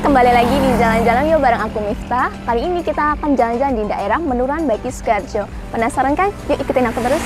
kembali lagi di Jalan-Jalan Yuk bareng aku Miftah. Kali ini kita akan jalan-jalan di daerah Menuran Baiki Sukarjo. Penasaran kan? Yuk ikutin aku terus.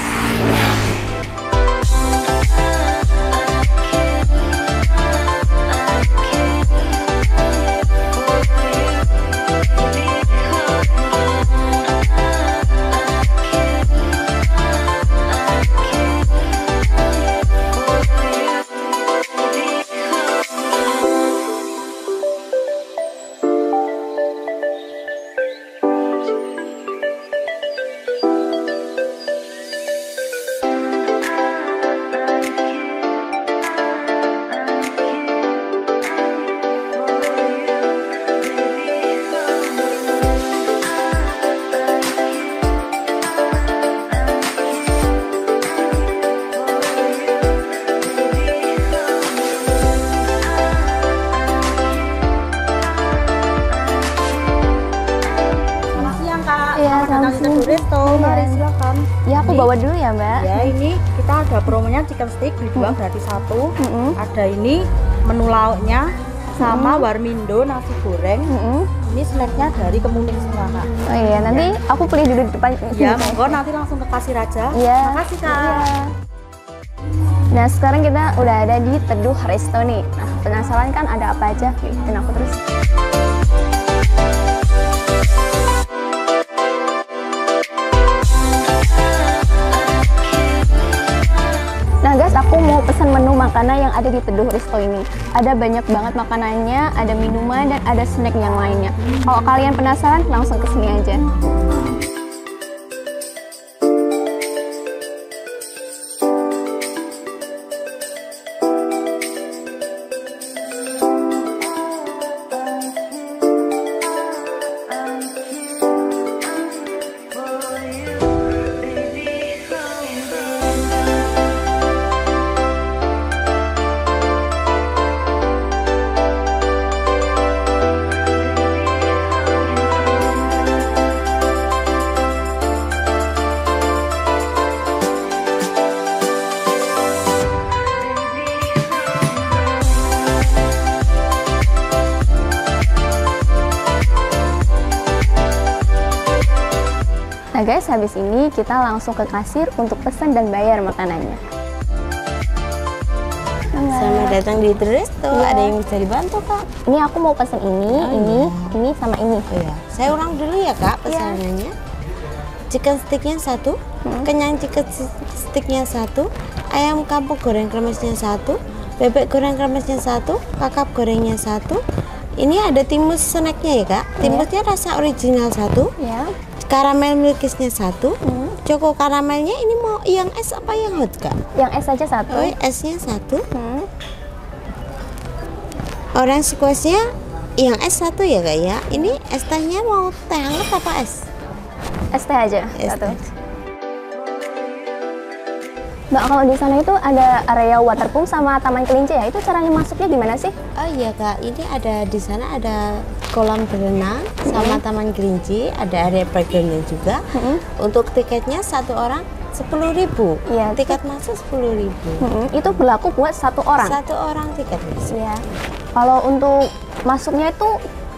Goreng. Mm-mm. Ini snacknya dari kemuning semua kak. Oh iya, nanti aku pilih dulu di depan. Ya sini, monggo nanti langsung ke kasir aja. Iya. Makasih kak. Iya. Nah sekarang kita udah ada di Teduh Resto nih. Nah penasaran kan ada apa aja? Ikutin aku terus. Nah guys, aku mau pesan menu makanan yang ada di Teduh Resto ini. Ada banyak banget makanannya, ada minuman dan ada snack yang lainnya. Kalau kalian penasaran, langsung ke sini aja. Habis ini kita langsung ke kasir untuk pesan dan bayar makanannya. Selamat datang di Resto. Iya. Ada yang bisa dibantu kak? Ini aku mau pesan ini, ini, ini sama ini. Oh ya, saya ulang dulu ya kak pesanannya. Chicken sticknya satu, kenyang chicken sticknya satu, ayam kampung goreng kremesnya satu, bebek goreng kremesnya satu, kakap gorengnya satu. Ini ada timus snacknya ya kak. Timusnya rasa original satu, Ya. Karamel milkisnya satu, Choco karamelnya ini mau yang es apa yang hot kak? Yang es aja satu. Oh esnya satu, Hmm. Orange squashnya yang es satu ya kak ya. Ini es tehnya mau teh hangat apa es? Es teh aja Es satu. teh. Mbak, kalau di sana itu ada area waterpump sama taman kelinci ya. Itu caranya masuknya gimana sih? Oh iya kak, ini ada di sana ada kolam berenang sama taman kelinci, ada area playgroundnya juga. Untuk tiketnya satu orang sepuluh ribu. Iya, Tiket masuk sepuluh ribu. Mm-mm, Itu berlaku buat satu orang. Satu orang tiket masuk. Iya. Kalau untuk masuknya itu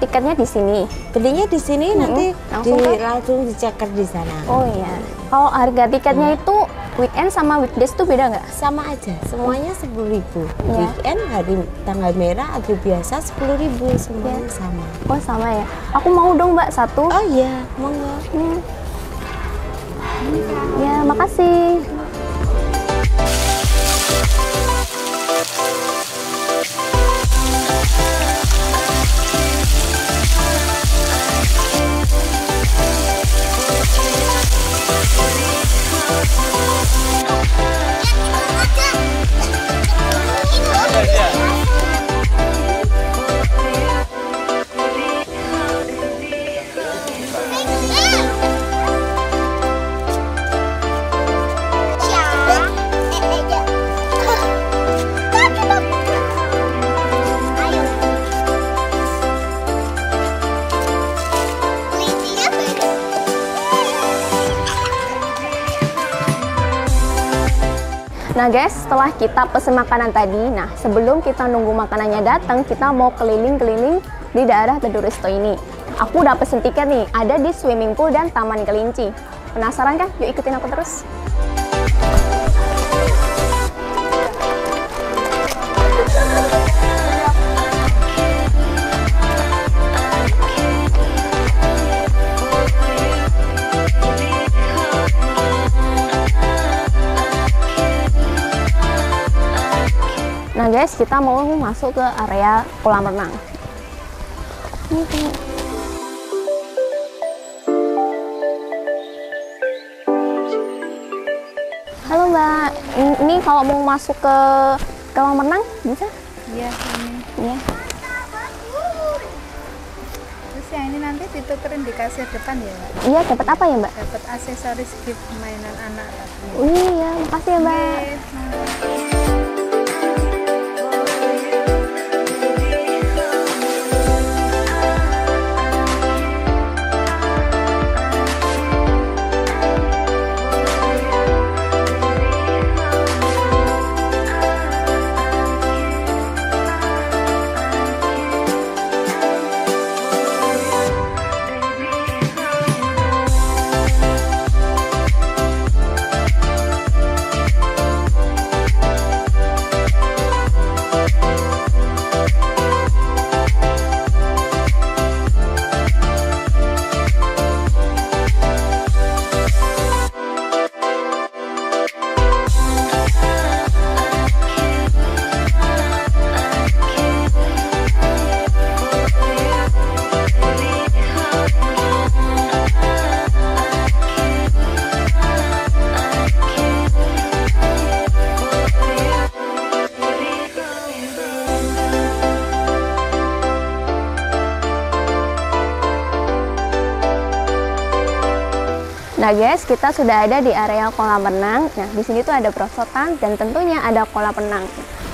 tiketnya di sini. Belinya di sini nanti Langsung di, ke- langsung diceker di sana. Oh iya. Kalau harga tiketnya itu weekend sama weekdays itu beda nggak? Sama aja, semuanya sepuluh ribu. Iya. Weekend hari tanggal merah atau biasa sepuluh ribu semuanya Iya. sama. Oh sama ya. Aku mau dong mbak satu. Oh iya, monggo. Hmm. Ya makasih. Nah guys, setelah kita pesen makanan tadi, nah sebelum kita nunggu makanannya datang, kita mau keliling-keliling di daerah Teduh Resto ini. Aku udah pesen tiket nih, ada di swimming pool dan taman kelinci. Penasaran kan? Yuk ikutin aku terus. Nah guys, kita mau masuk ke area kolam renang. Halo Mbak, ini, kalau mau masuk ke kolam renang bisa? Iya, ini. Iya. Terus yang ini nanti ditukerin di kasir depan ya, Mbak? Iya, dapat apa ya Mbak? Dapat aksesoris gift mainan anak. Oh, iya, makasih ya Mbak. Oke, Nah guys, kita sudah ada di area kolam renang. Nah di sini tuh ada perosotan dan tentunya ada kolam renang.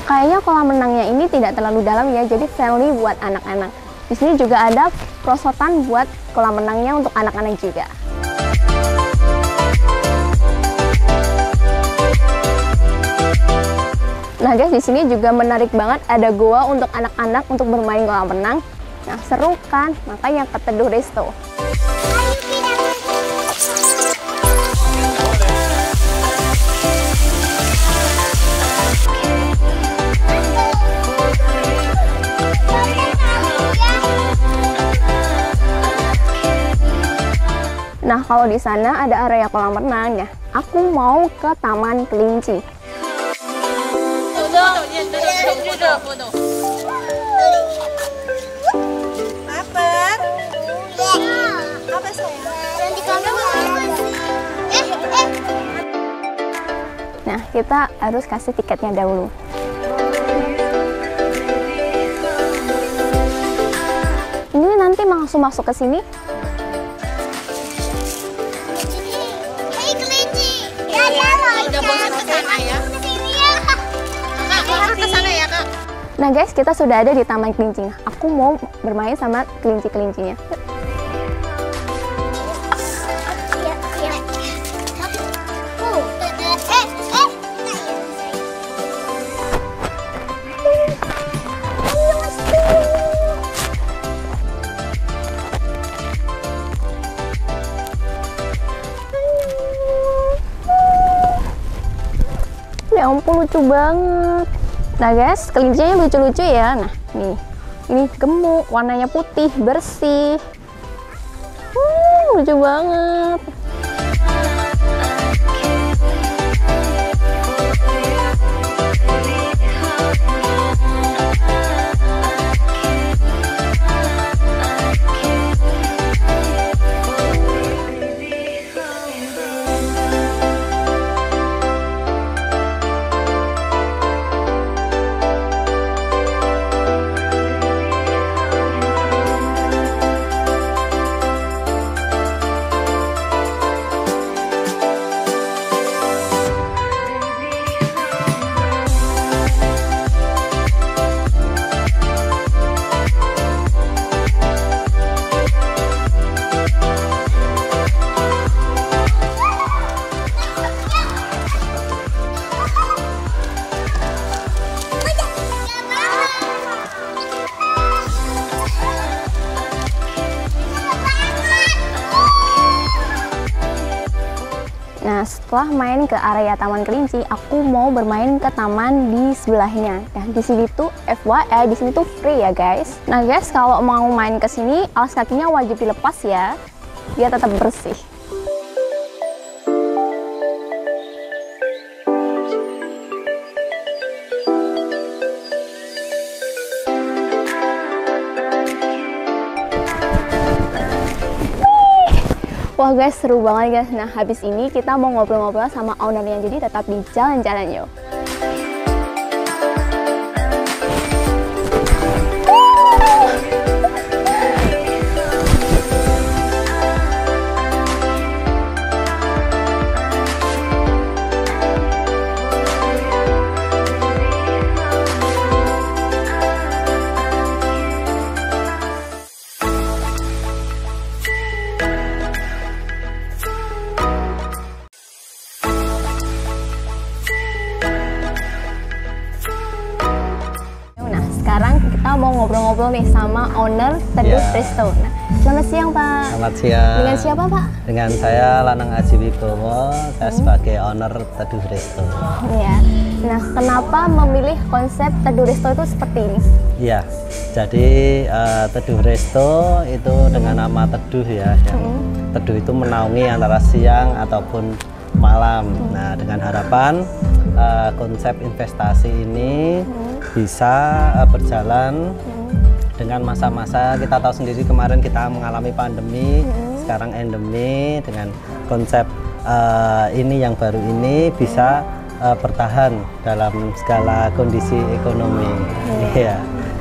Kayaknya kolam renangnya ini tidak terlalu dalam ya, jadi friendly buat anak-anak. Di sini juga ada perosotan buat kolam renangnya untuk anak-anak juga. Nah guys, di sini juga menarik banget ada goa untuk anak-anak untuk bermain kolam renang. Nah seru kan? Makanya ke Teduh Resto. Nah, kalau di sana ada area kolam renang ya. Aku mau ke Taman Kelinci. Nah, kita harus kasih tiketnya dahulu. Ini nanti langsung masuk ke sini. Nah guys, kita sudah ada di Taman Kelinci. Aku mau bermain sama kelinci-kelincinya. Ya ampun lucu banget. Nah guys, kelincinya lucu-lucu ya. Nah, nih. Ini gemuk, warnanya putih, bersih. Hmm, lucu banget. Ke area Taman Kelinci, aku mau bermain ke taman di sebelahnya. Nah, di sini tuh FYI, di sini tuh free ya, guys. Nah, guys, kalau mau main ke sini, alas kakinya wajib dilepas ya. Biar tetap bersih. Wah guys seru banget guys. Nah habis ini kita mau ngobrol-ngobrol sama ownernya Jadi tetap di jalan-jalan yuk mau ngobrol-ngobrol nih sama owner Teduh Ya. Resto Nah selamat siang Pak Selamat siang. Dengan siapa Pak? Dengan saya Lanang Aji Wibowo, saya sebagai owner Teduh Resto. Iya Nah kenapa memilih konsep Teduh Resto itu seperti ini? Iya, jadi eh, Teduh Resto itu dengan nama Teduh ya, yang Teduh itu menaungi antara siang ataupun malam. Nah, dengan harapan eh, konsep investasi ini bisa eh, berjalan dengan masa-masa kita tahu sendiri kemarin kita mengalami pandemi, sekarang endemi dengan konsep eh, ini yang baru ini bisa eh, bertahan dalam segala kondisi ekonomi. Iya,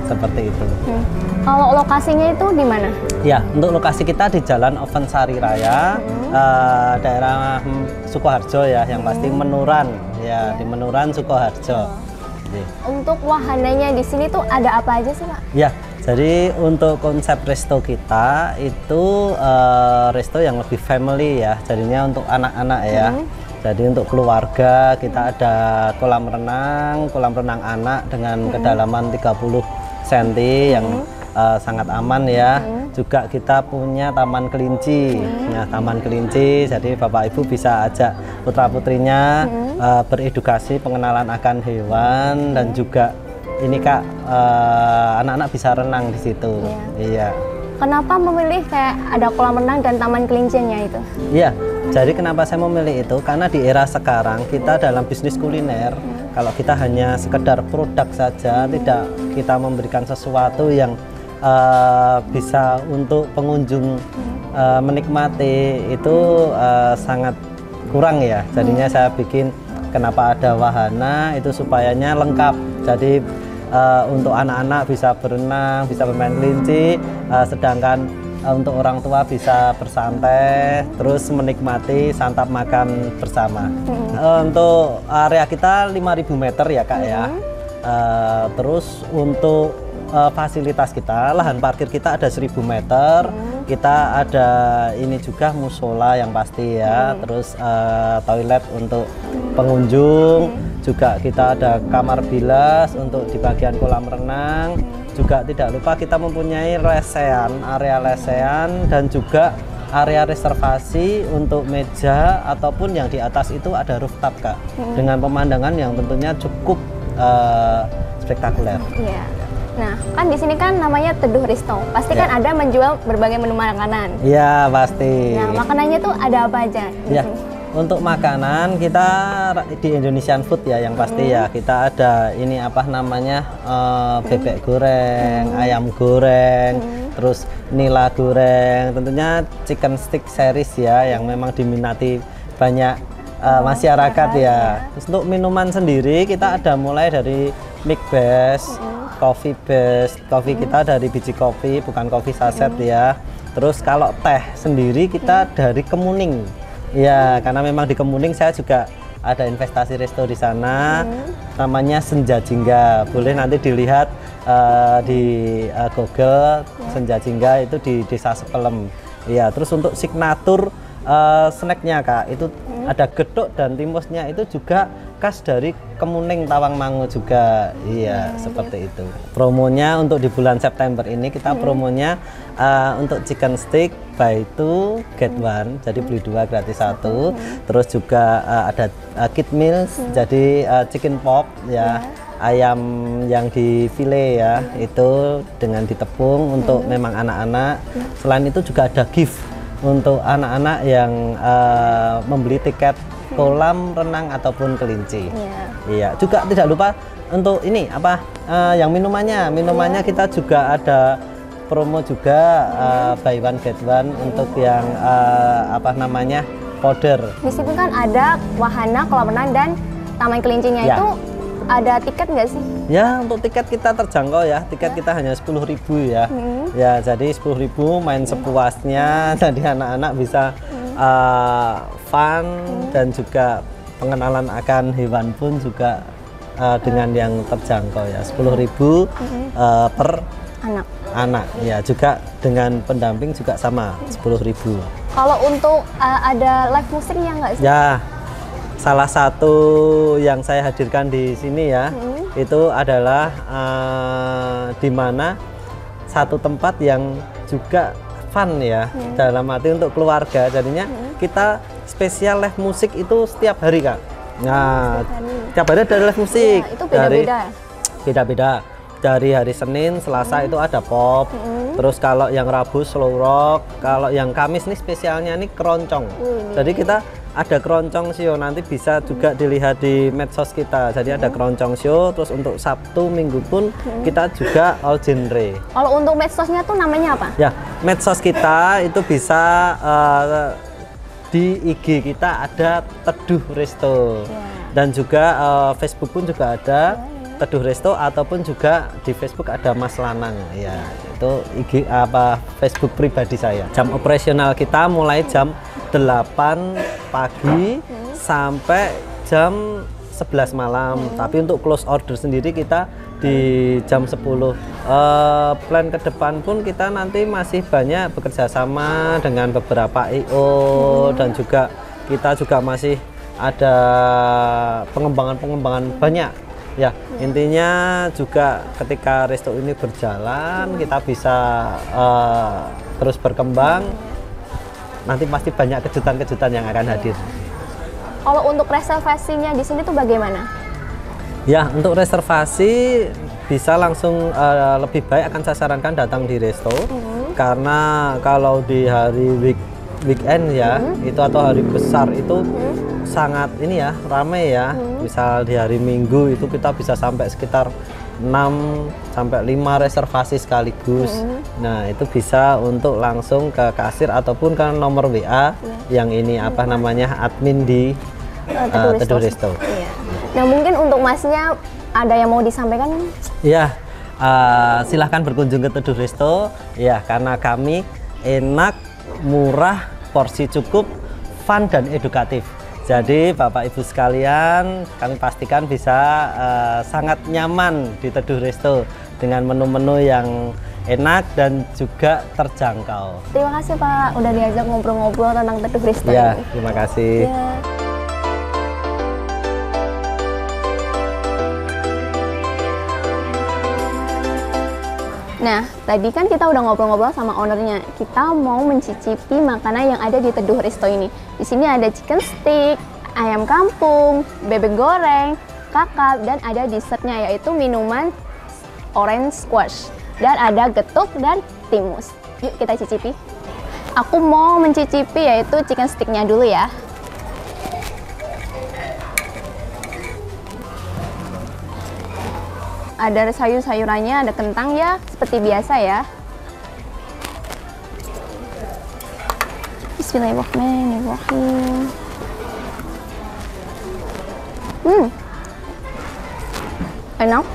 seperti itu. Hmm. Kalau lokasinya itu di mana? Ya, untuk lokasi kita di Jalan Ovensari Raya, eh, daerah hmm, Sukoharjo ya, yang pasti Menuran, ya di Menuran Sukoharjo. Untuk wahananya di sini tuh ada apa aja sih Pak? Ya, jadi untuk konsep resto kita itu eh, resto yang lebih family ya, jadinya untuk anak-anak ya. Jadi untuk keluarga kita ada kolam renang, kolam renang anak dengan kedalaman 30 cm yang eh, sangat aman ya. Juga kita punya taman kelinci. Nah, taman kelinci jadi Bapak Ibu bisa ajak putra-putrinya eh, beredukasi pengenalan akan hewan dan juga ini kak eh, anak-anak bisa renang di situ. Iya. Kenapa memilih kayak ada kolam renang dan taman kelincinya itu? iya. Jadi kenapa saya memilih itu? Karena di era sekarang kita dalam bisnis kuliner kalau kita hanya sekedar produk saja tidak kita memberikan sesuatu yang eh, bisa untuk pengunjung eh, menikmati itu eh, sangat kurang ya. Jadinya saya bikin kenapa ada wahana itu supayanya lengkap. Jadi eh, untuk anak-anak bisa berenang bisa bermain kelinci eh, sedangkan eh, untuk orang tua bisa bersantai terus menikmati santap makan bersama. Eh, untuk area kita 5000 meter ya kak ya. Eh, terus untuk eh, fasilitas kita lahan parkir kita ada 1000 meter. Kita ada ini juga musola yang pasti ya. Terus eh, toilet untuk pengunjung. Juga kita ada kamar bilas untuk di bagian kolam renang. Juga tidak lupa kita mempunyai lesehan area lesehan dan juga area reservasi untuk meja ataupun yang di atas itu ada rooftop kak. Dengan pemandangan yang tentunya cukup eh, spektakuler. Iya. Nah, kan di sini kan namanya Teduh Resto. Pasti kan Ya. ada menjual berbagai menu makanan. Iya pasti. Nah, makanannya tuh ada apa aja? Ya, sini? untuk makanan kita di Indonesian food ya yang pasti ya kita ada ini apa namanya eh, bebek goreng, ayam goreng, terus nila goreng, tentunya chicken stick series ya yang memang diminati banyak eh, masyarakat ya. Terus untuk minuman sendiri kita ada mulai dari milk base, coffee base, coffee kita dari biji kopi bukan kopi saset ya. Terus kalau teh sendiri kita dari kemuning. Ya, karena memang di Kemuning saya juga ada investasi resto di sana, namanya Senja Jingga. Boleh nanti dilihat eh, di eh, Google Senja Jingga itu di Desa Sepelem. Iya, terus untuk signatur eh, snacknya kak, itu ada gedok dan timusnya itu juga khas dari Kemuning Tawangmangu juga. Iya, seperti itu. Promonya untuk di bulan September ini kita promonya eh, untuk chicken stick buy two get one. Jadi beli dua gratis satu. Terus juga eh, ada eh, kid meals. Jadi eh, chicken pop ya. Ayam yang di file ya, itu dengan ditepung untuk memang anak-anak. Selain itu juga ada gift untuk anak-anak yang eh, membeli tiket kolam renang ataupun kelinci. Iya. Iya, juga tidak lupa untuk ini apa eh, yang minumannya. Minumannya kita juga ada promo juga eh, buy one get one untuk yang eh, apa namanya powder. Di situ kan ada wahana kolam renang dan taman kelincinya Ya. itu ada tiket nggak sih? Ya untuk tiket kita terjangkau ya, tiket kita hanya 10.000 ya. Ya jadi 10.000 main sepuasnya, jadi anak-anak bisa uh, fun dan juga pengenalan akan hewan pun juga uh, dengan yang terjangkau ya, 10.000 uh, per Anak. anak. Ya juga dengan pendamping juga sama 10.000. Kalau untuk uh, ada live musiknya nggak sih? Ya, salah satu yang saya hadirkan di sini ya, itu adalah eh, di mana satu tempat yang juga fun ya, dalam arti untuk keluarga. Jadinya kita spesial live musik itu setiap hari kak. Nah, setiap hari ada live musik. Ya, itu Dari- beda-beda. beda-beda dari hari Senin, Selasa itu ada pop, terus kalau yang Rabu slow rock, kalau yang Kamis nih spesialnya nih keroncong. Jadi kita ada keroncong show nanti bisa juga dilihat di medsos kita. Jadi ada keroncong show, terus untuk Sabtu Minggu pun kita juga all genre. Kalau untuk medsosnya tuh namanya apa? Ya, medsos kita itu bisa eh, di IG kita ada Teduh Resto. Dan juga eh, Facebook pun juga ada Teduh Resto ataupun juga di Facebook ada Mas Lanang. Ya, itu IG apa Facebook pribadi saya. Jam operasional kita mulai jam 8 pagi sampai jam 11 malam. Tapi untuk close order sendiri kita di jam 10. Eh, plan ke depan pun kita nanti masih banyak bekerja sama dengan beberapa IO dan juga kita juga masih ada pengembangan-pengembangan banyak. Ya, intinya juga ketika resto ini berjalan kita bisa eh, terus berkembang. Nanti pasti banyak kejutan-kejutan yang akan hadir. Kalau untuk reservasinya di sini tuh bagaimana? Ya, untuk reservasi bisa langsung eh, lebih baik akan saya sarankan datang di resto karena kalau di hari week weekend ya itu atau hari besar itu sangat ini ya ramai ya. Misal di hari Minggu itu kita bisa sampai sekitar 6 sampai 5 reservasi sekaligus. Nah, itu bisa untuk langsung ke kasir ataupun ke nomor WA yang ini apa namanya admin di eh, Teduh Resto. Iya. Nah mungkin untuk masnya ada yang mau disampaikan? Ya, eh, silahkan berkunjung ke Teduh Resto. Ya, karena kami enak, murah, porsi cukup, fun dan edukatif. Jadi Bapak Ibu sekalian, kami pastikan bisa eh, sangat nyaman di Teduh Resto dengan menu-menu yang enak dan juga terjangkau. Terima kasih Pak udah diajak ngobrol-ngobrol tentang Teduh Resto Ya, terima kasih. Ya. Nah, tadi kan kita udah ngobrol-ngobrol sama ownernya. Kita mau mencicipi makanan yang ada di Teduh Resto ini. Di sini ada chicken stick, ayam kampung, bebek goreng, kakap, dan ada dessertnya yaitu minuman orange squash. Dan ada getuk dan timus. Yuk kita cicipi. Aku mau mencicipi yaitu chicken sticknya dulu ya. Ada sayur-sayurannya, ada kentang ya, seperti biasa ya. Bismillahirrahmanirrahim. Hmm. Enak.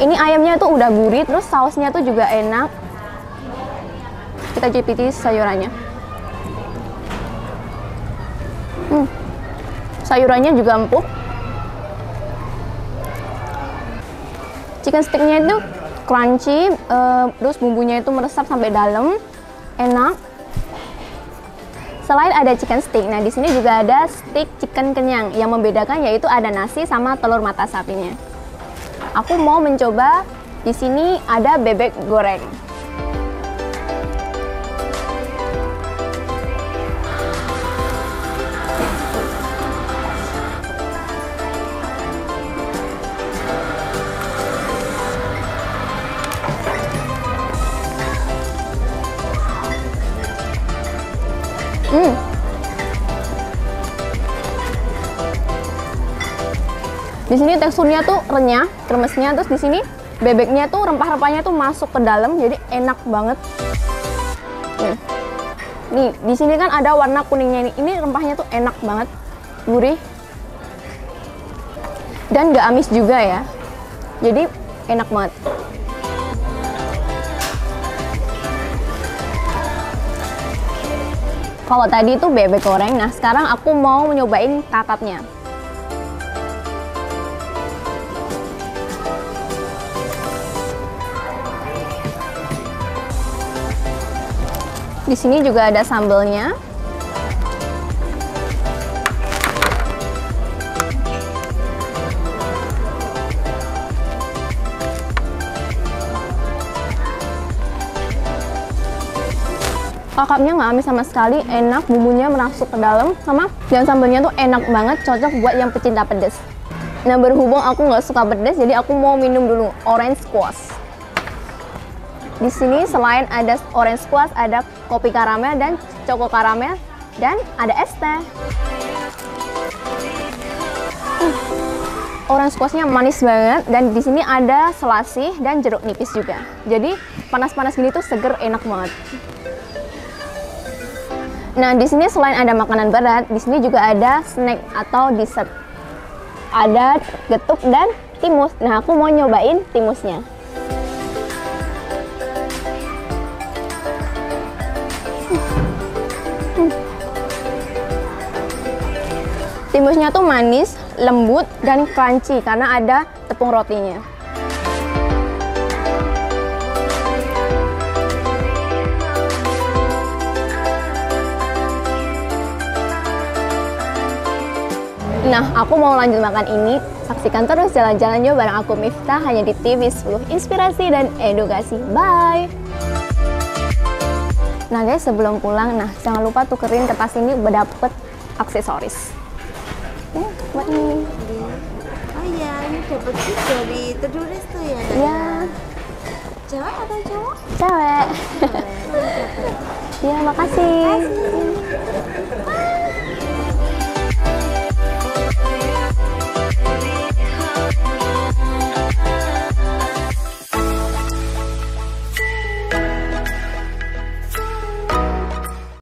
Ini ayamnya tuh udah gurih, terus sausnya tuh juga enak. Kita cipiti sayurannya. Sayurannya juga empuk. Chicken sticknya itu crunchy, eh, terus bumbunya itu meresap sampai dalam, enak. Selain ada chicken stick, nah di sini juga ada stick chicken kenyang. Yang membedakan yaitu ada nasi sama telur mata sapinya. Aku mau mencoba di sini ada bebek goreng. Di sini teksturnya tuh renyah, kremesnya terus di sini bebeknya tuh rempah-rempahnya tuh masuk ke dalam jadi enak banget. Nih. Nih, di sini kan ada warna kuningnya ini. Ini rempahnya tuh enak banget. Gurih. Dan gak amis juga ya. Jadi enak banget. Kalau tadi itu bebek goreng, nah sekarang aku mau nyobain kakapnya. Di sini juga ada sambelnya. kakapnya nggak amis sama sekali, enak, bumbunya merasuk ke dalam, sama dan sambelnya tuh enak banget, cocok buat yang pecinta pedas. Nah berhubung aku nggak suka pedas, jadi aku mau minum dulu orange squash. Di sini selain ada orange squash, ada kopi karamel dan coko karamel, dan ada es teh. Hmm. Orange squashnya manis banget dan di sini ada selasih dan jeruk nipis juga. Jadi panas-panas gini tuh seger enak banget. Nah, di sini selain ada makanan berat, di sini juga ada snack atau dessert. Ada getuk dan timus. Nah, aku mau nyobain timusnya. Timusnya tuh manis, lembut, dan crunchy karena ada tepung rotinya. Nah, aku mau lanjut makan ini. Saksikan terus jalan-jalannya bareng aku Miftah hanya di TV 10 Inspirasi dan Edukasi. Bye! Nah guys, sebelum pulang, nah jangan lupa tukerin kertas ini buat dapet aksesoris. Ya, buat ini. Oh iya, ini dapat dari Teduris tuh ya? Naya? Ya, Cewek atau cowok? cewek. Ya, makasih.